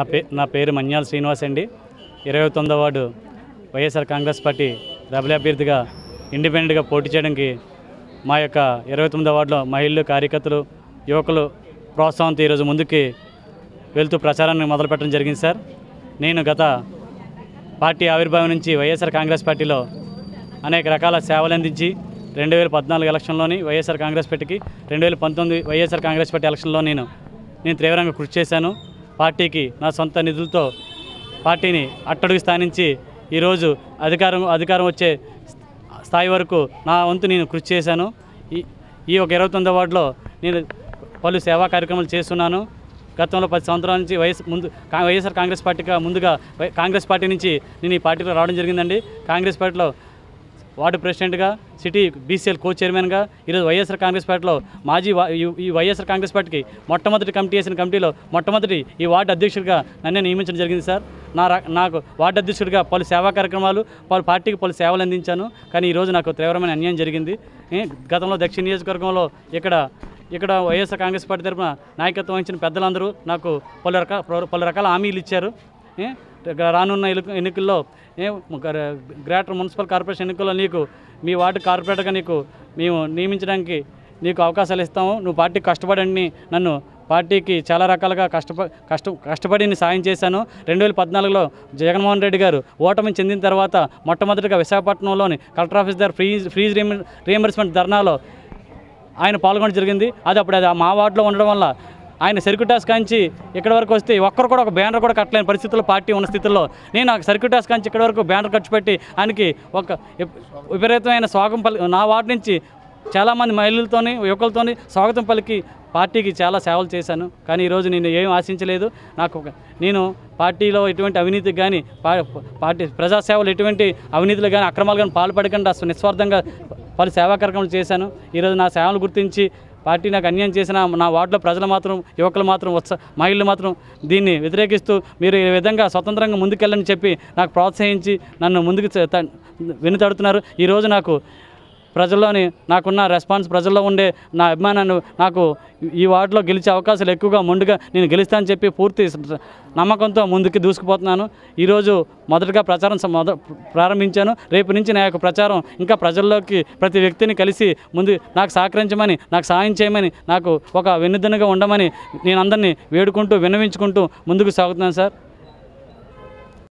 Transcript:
నా పే నా పేరు మన్యాల శ్రీనివాస్ అండి. ఇరవై తొమ్మిదో ward YSR Congress party rebel అభ్యర్థిగా ఇండిపెండెంట్గా పోటీ చేయడానికి మా యొక్క ఇరవై తొమ్మిదో వార్డులో మహిళలు కార్యకర్తలు యువకులు ప్రోత్సాహంతో ఈరోజు ముందుకి వెళ్తూ ప్రచారాన్ని మొదలుపెట్టడం జరిగింది సార్. నేను గత పార్టీ ఆవిర్భావం నుంచి వైఎస్ఆర్ కాంగ్రెస్ పార్టీలో అనేక రకాల సేవలు అందించి రెండు వేల పద్నాలుగు ఎలక్షన్లోని వైఎస్ఆర్ కాంగ్రెస్ పార్టీకి రెండు వేల పంతొమ్మిది వైఎస్ఆర్ కాంగ్రెస్ పార్టీ ఎలక్షన్లో నేను నేను తీవ్రంగా కృషి చేశాను. పార్టీకి నా సొంత నిధులతో పార్టీని అట్టడుగు స్థానించి ఈరోజు అధికారం అధికారం వచ్చే స్థాయి వరకు నా వంతు నేను కృషి చేశాను. ఈ ఈ ఒక ఇరవై తొమ్మిదో వార్డులో నేను పలు సేవా కార్యక్రమాలు చేస్తున్నాను. గతంలో పది సంవత్సరాల నుంచి వైఎస్ ముందు వైఎస్ఆర్ కాంగ్రెస్ పార్టీగా ముందుగా కాంగ్రెస్ పార్టీ నుంచి నేను ఈ పార్టీలో రావడం జరిగిందండి. కాంగ్రెస్ పార్టీలో వార్డు ప్రెసిడెంట్గా సిటీ బీసీఎల్ కో చైర్మన్గా ఈరోజు వైఎస్ఆర్ కాంగ్రెస్ పార్టీలో మాజీ ఈ- వైఎస్ఆర్ కాంగ్రెస్ పార్టీకి మొట్టమొదటి కమిటీ వేసిన కమిటీలో మొట్టమొదటి ఈ వార్డు అధ్యక్షుడిగా నన్నే నియమించడం జరిగింది సార్. నా నాకు వార్డు అధ్యక్షుడిగా పలు సేవా కార్యక్రమాలు పలు పార్టీకి పలు సేవలు అందించాను. కానీ ఈరోజు నాకు తీవ్రమైన అన్యాయం జరిగింది. గతంలో దక్షిణ నియోజకవర్గంలో ఇక్కడ ఇక్కడ వైఎస్ఆర్ కాంగ్రెస్ పార్టీ తరఫున నాయకత్వం వహించిన పెద్దలందరూ నాకు పలు రకాల పలు రకాల హామీలు ఇచ్చారు. రానున్న ఎన్నికల్లో గ్రేటర్ మున్సిపల్ కార్పొరేషన్ ఎన్నికల్లో నీకు మీ వార్డు కార్పొరేటర్గా నీకు మేము నియమించడానికి నీకు అవకాశాలు ఇస్తాము. నువ్వు పార్టీ కష్టపడండి. నన్ను పార్టీకి చాలా రకాలుగా కష్టప కష్ట కష్టపడి సాయం చేశాను. రెండు వేల పద్నాలుగులో జగన్మోహన్ రెడ్డి గారు ఓటమి చెందిన తర్వాత మొట్టమొదటిగా విశాఖపట్నంలోని కలెక్టర్ ఆఫీస్ దగ్గర ఫ్రీజ్ ఫ్రీజ్ రీఎంబర్స్మెంట్ ధర్నాలో ఆయన పాల్గొనడం జరిగింది. అది అప్పుడు అది మా వార్డులో ఉండడం వల్ల ఆయన సర్క్యూటాస్ కాంచి ఇక్కడ వరకు వస్తే ఒక్కరు కూడా ఒక బ్యానర్ కూడా కట్టలేని పరిస్థితుల్లో పార్టీ ఉన్న స్థితిలో. నేను ఆ సర్క్యూటాస్ కాంచి ఇక్కడ వరకు బ్యానర్ ఖర్చు పెట్టి ఆయనకి ఒక విపరీతమైన స్వాగతం పలి నా వార్డు నుంచి చాలామంది మహిళలతోని యువకులతోని స్వాగతం పలికి పార్టీకి చాలా సేవలు చేశాను. కానీ ఈరోజు నేను ఏం ఆశించలేదు. నాకు నేను పార్టీలో ఎటువంటి అవినీతికి కానీ పార్టీ ప్రజాసేవలు ఎటువంటి అవినీతులు కానీ అక్రమాలు కానీ పాల్పడకుండా నిస్వార్థంగా పలు సేవా కార్యక్రమాలు చేశాను. ఈరోజు నా సేవలు గుర్తించి పార్టీ నాకు అన్యాయం చేసిన నా వార్డులో ప్రజలు మాత్రం యువకులు మాత్రం ఉత్స మహిళలు మాత్రం దీన్ని వ్యతిరేకిస్తూ మీరు ఈ విధంగా స్వతంత్రంగా ముందుకెళ్ళని చెప్పి నాకు ప్రోత్సహించి నన్ను ముందుకు వెనుతడుతున్నారు ఈరోజు నాకు ప్రజల్లోని నాకున్న రెస్పాన్స్ ప్రజల్లో ఉండే నా అభిమానాన్ని నాకు ఈ వార్డులో గెలిచే అవకాశాలు ఎక్కువగా ముందుగా నేను గెలుస్తానని చెప్పి పూర్తి నమ్మకంతో ముందుకు దూసుకుపోతున్నాను. ఈరోజు మొదటగా ప్రచారం మొద ప్రారంభించాను. రేపు నుంచి నా యొక్క ప్రచారం ఇంకా ప్రజల్లోకి ప్రతి వ్యక్తిని కలిసి ముందు నాకు సహకరించమని నాకు సహాయం చేయమని నాకు ఒక వెన్నుదన్నుగా ఉండమని నేను అందరినీ వేడుకుంటూ విన్నవించుకుంటూ ముందుకు సాగుతున్నాను సార్.